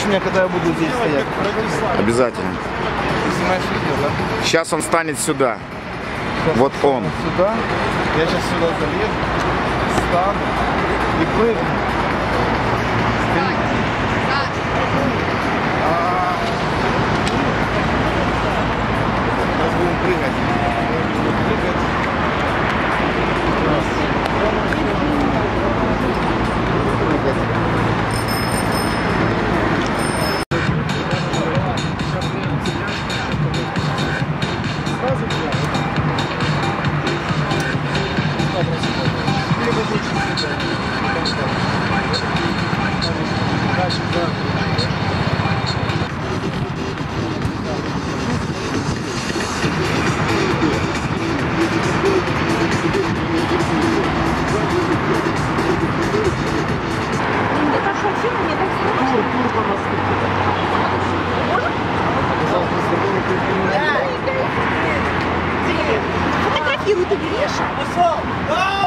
засечь меня, когда я буду здесь стоять? Обязательно. Сейчас он станет сюда. Сейчас Вот он. Сюда. Я сейчас сюда залезу, встану и прыгну. Фотографируй, ты берешь?